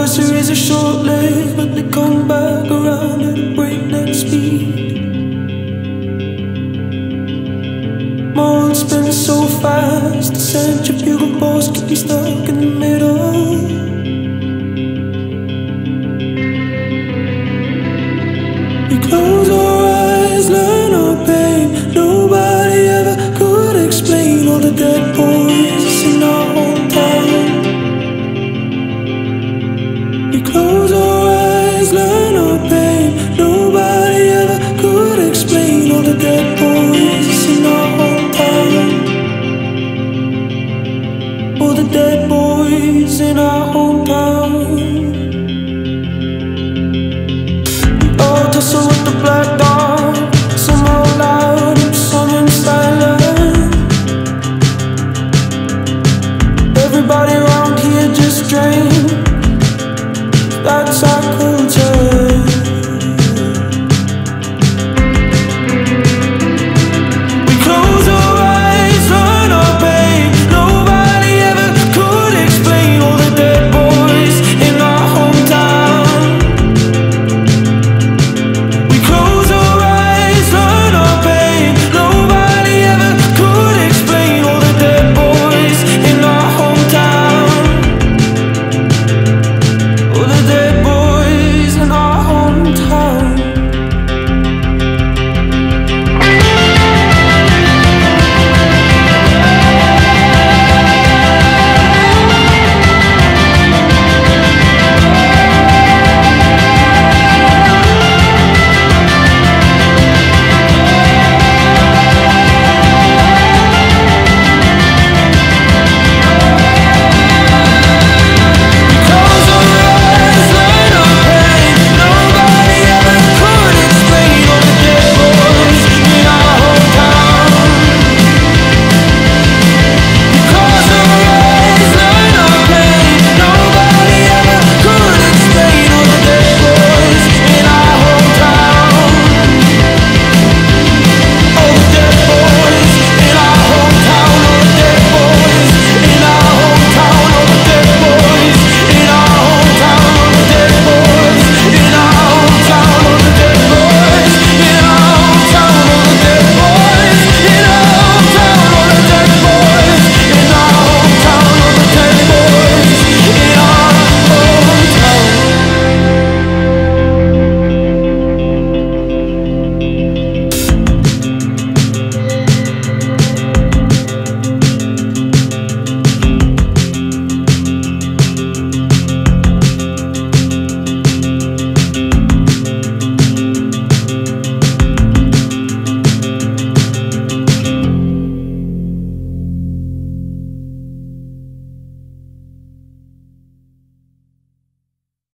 Groceries a short-lived, but they come back around at breakneck speed. More spins so fast, the centrifugal force keep me stuck in the middle. We close our eyes, learn our pain. Nobody ever could explain all the dead boys So with the black dog Some some in silence Everybody around here just drained.